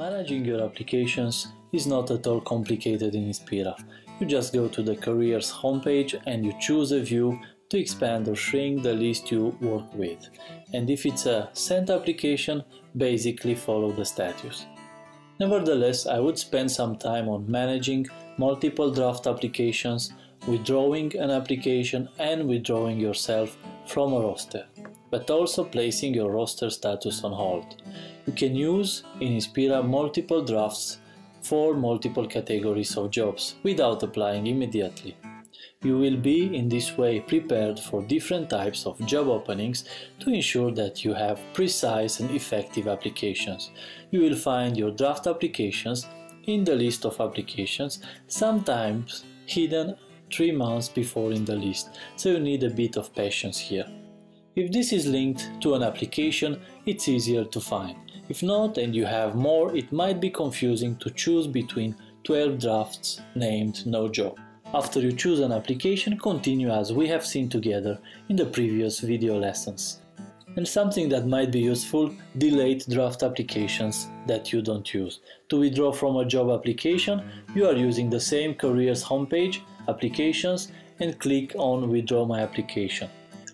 Managing your applications is not at all complicated in Inspira. You just go to the careers homepage and you choose a view to expand or shrink the list you work with. And if it's a sent application, basically follow the status. Nevertheless, I would spend some time on managing multiple draft applications, withdrawing an application and withdrawing yourself from a roster, but also placing your roster status on hold. You can use in Inspira multiple drafts for multiple categories of jobs without applying immediately. You will be in this way prepared for different types of job openings to ensure that you have precise and effective applications. You will find your draft applications in the list of applications, sometimes hidden 3 months before in the list, so you need a bit of patience here. If this is linked to an application, it's easier to find. If not and you have more, it might be confusing to choose between 12 drafts named no job. After you choose an application, continue as we have seen together in the previous video lessons. And something that might be useful, delete draft applications that you don't use. To withdraw from a job application, you are using the same careers homepage, applications, and click on withdraw my application.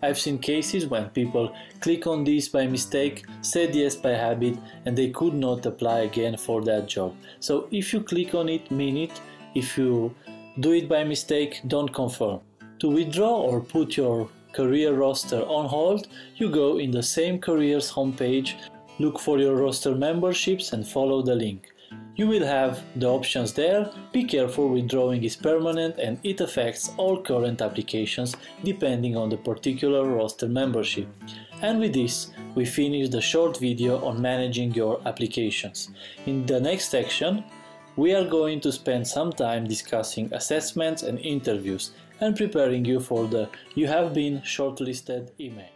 I've seen cases when people click on this by mistake, said yes by habit, and they could not apply again for that job. So if you click on it, mean it. If you do it by mistake, don't confirm. To withdraw or put your career roster on hold, you go in the same careers homepage, look for your roster memberships and follow the link. You will have the options there, be careful withdrawing is permanent and it affects all current applications depending on the particular roster membership. And with this, we finish the short video on managing your applications. In the next section, we are going to spend some time discussing assessments and interviews and preparing you for the You have been shortlisted email.